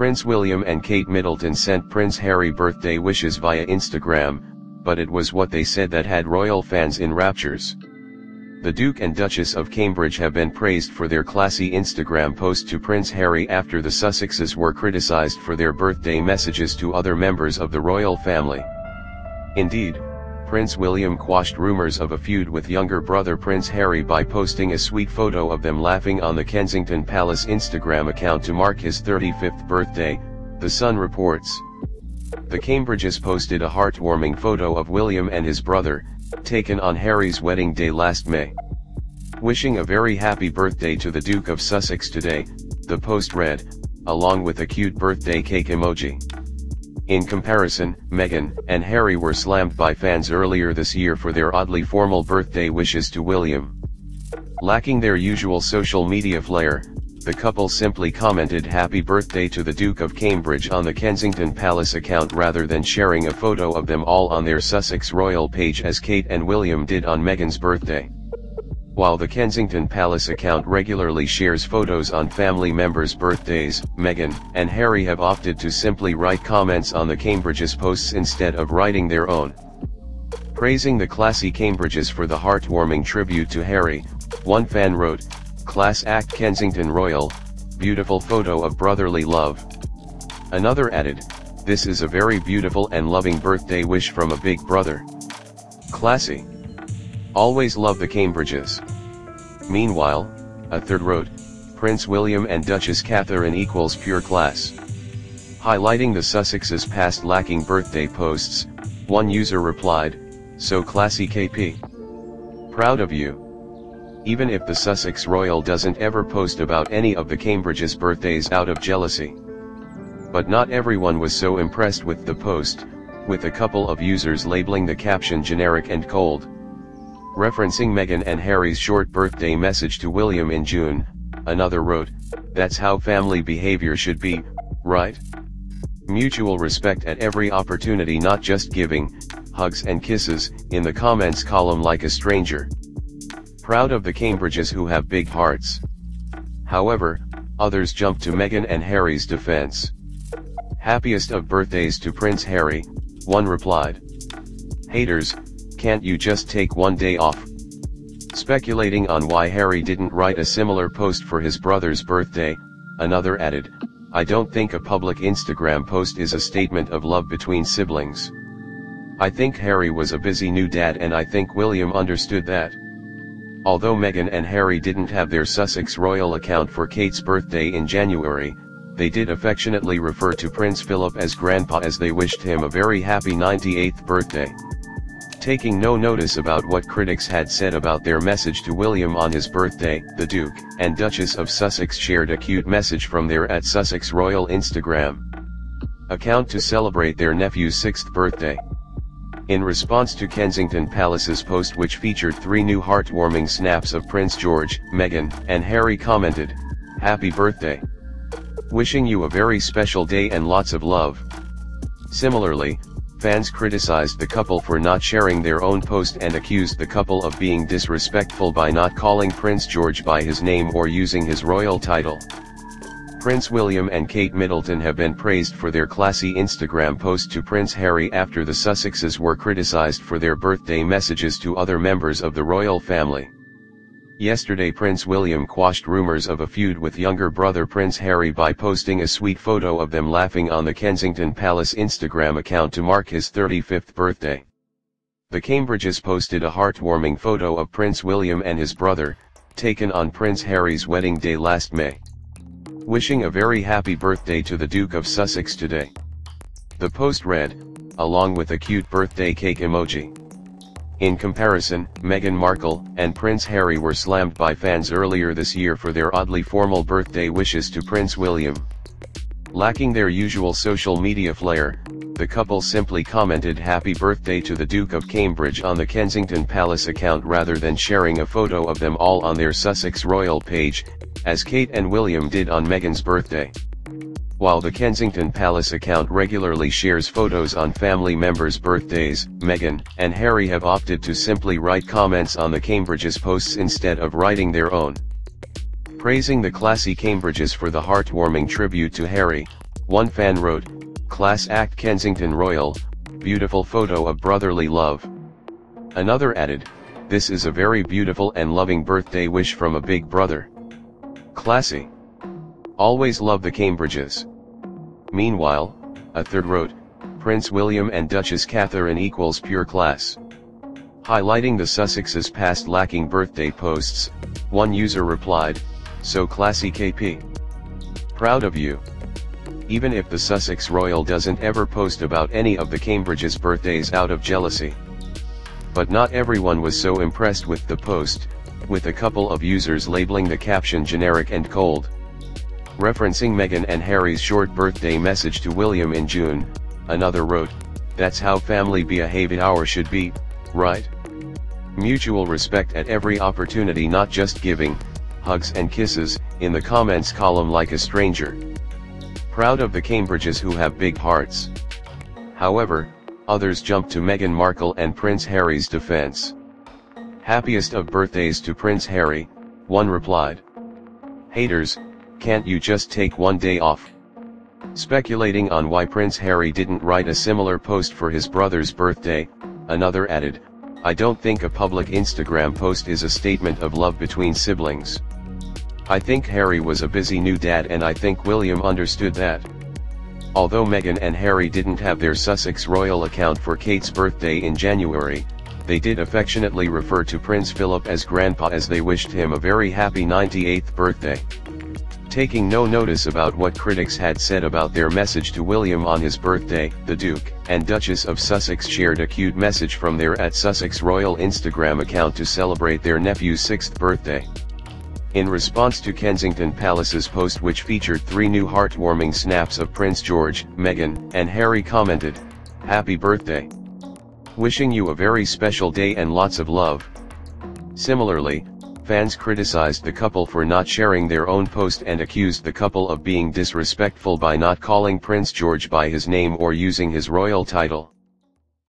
Prince William and Kate Middleton sent Prince Harry birthday wishes via Instagram, but it was what they said that had royal fans in raptures. The Duke and Duchess of Cambridge have been praised for their classy Instagram post to Prince Harry after the Sussexes were criticized for their birthday messages to other members of the royal family. Indeed, Prince William quashed rumors of a feud with younger brother Prince Harry by posting a sweet photo of them laughing on the Kensington Palace Instagram account to mark his 35th birthday, The Sun reports. The Cambridges posted a heartwarming photo of William and his brother, taken on Harry's wedding day last May. Wishing a very happy birthday to the Duke of Sussex today, the post read, along with a cute birthday cake emoji. In comparison, Meghan and Harry were slammed by fans earlier this year for their oddly formal birthday wishes to William. Lacking their usual social media flair, the couple simply commented happy birthday to the Duke of Cambridge on the Kensington Palace account rather than sharing a photo of them all on their Sussex royal page as Kate and William did on Meghan's birthday. While the Kensington Palace account regularly shares photos on family members' birthdays, Meghan and Harry have opted to simply write comments on the Cambridges posts instead of writing their own. Praising the classy Cambridges for the heartwarming tribute to Harry, one fan wrote, Class Act Kensington Royal, beautiful photo of brotherly love. Another added, this is a very beautiful and loving birthday wish from a big brother. Classy. Always love the Cambridges. Meanwhile, a third wrote, Prince William and Duchess Catherine equals pure class. Highlighting the Sussexes' past lacking birthday posts, one user replied, so classy KP. Proud of you. Even if the Sussex Royal doesn't ever post about any of the Cambridge's birthdays out of jealousy. But not everyone was so impressed with the post, with a couple of users labeling the caption generic and cold. Referencing Meghan and Harry's short birthday message to William in June, another wrote, that's how family behavior should be, right? Mutual respect at every opportunity not just giving, hugs and kisses, in the comments column like a stranger. Proud of the Cambridges who have big hearts. However, others jumped to Meghan and Harry's defense. Happiest of birthdays to Prince Harry, one replied. Haters, can't you just take one day off? Speculating on why Harry didn't write a similar post for his brother's birthday, another added, I don't think a public Instagram post is a statement of love between siblings. I think Harry was a busy new dad and I think William understood that. Although Meghan and Harry didn't have their Sussex royal account for Kate's birthday in January, they did affectionately refer to Prince Philip as Grandpa as they wished him a very happy 98th birthday. Taking no notice about what critics had said about their message to William on his birthday, the Duke and Duchess of Sussex shared a cute message from their at Sussex Royal Instagram account to celebrate their nephew's 6th birthday. In response to Kensington Palace's post which featured three new heartwarming snaps of Prince George, Meghan, and Harry commented, Happy birthday! Wishing you a very special day and lots of love. Similarly, fans criticized the couple for not sharing their own post and accused the couple of being disrespectful by not calling Prince George by his name or using his royal title. Prince William and Kate Middleton have been praised for their classy Instagram post to Prince Harry after the Sussexes were criticized for their birthday messages to other members of the royal family. Yesterday Prince William quashed rumors of a feud with younger brother Prince Harry by posting a sweet photo of them laughing on the Kensington Palace Instagram account to mark his 35th birthday. The Cambridges posted a heartwarming photo of Prince William and his brother, taken on Prince Harry's wedding day last May. Wishing a very happy birthday to the Duke of Sussex today. The post read, along with a cute birthday cake emoji. In comparison, Meghan Markle and Prince Harry were slammed by fans earlier this year for their oddly formal birthday wishes to Prince William. Lacking their usual social media flair, the couple simply commented happy birthday to the Duke of Cambridge on the Kensington Palace account rather than sharing a photo of them all on their Sussex royal page, as Kate and William did on Meghan's birthday. While the Kensington Palace account regularly shares photos on family members' birthdays, Meghan and Harry have opted to simply write comments on the Cambridges posts instead of writing their own. Praising the classy Cambridges for the heartwarming tribute to Harry, One fan wrote, Class Act Kensington Royal, beautiful photo of brotherly love. Another added, this is a very beautiful and loving birthday wish from a big brother. Classy. Always love the Cambridges. Meanwhile, a third wrote, Prince William and Duchess Catherine equals pure class. Highlighting the Sussexes' past lacking birthday posts, one user replied, so classy KP. Proud of you. Even if the Sussex Royal doesn't ever post about any of the Cambridge's birthdays out of jealousy. But not everyone was so impressed with the post, with a couple of users labeling the caption generic and cold. Referencing Meghan and Harry's short birthday message to William in June, another wrote, that's how family behavior hour should be, right? Mutual respect at every opportunity not just giving, hugs and kisses, in the comments column like a stranger. Proud of the Cambridges who have big hearts. However, others jumped to Meghan Markle and Prince Harry's defense. Happiest of birthdays to Prince Harry, one replied. Haters, can't you just take one day off? Speculating on why Prince Harry didn't write a similar post for his brother's birthday, another added, I don't think a public Instagram post is a statement of love between siblings. I think Harry was a busy new dad and I think William understood that. Although Meghan and Harry didn't have their Sussex royal account for Kate's birthday in January, they did affectionately refer to Prince Philip as Grandpa as they wished him a very happy 98th birthday. Taking no notice about what critics had said about their message to William on his birthday, the Duke and Duchess of Sussex shared a cute message from their at Sussex Royal Instagram account to celebrate their nephew's 6th birthday. In response to Kensington Palace's post which featured three new heartwarming snaps of Prince George, Meghan, and Harry commented, Happy birthday! Wishing you a very special day and lots of love. Similarly, fans criticized the couple for not sharing their own post and accused the couple of being disrespectful by not calling Prince George by his name or using his royal title.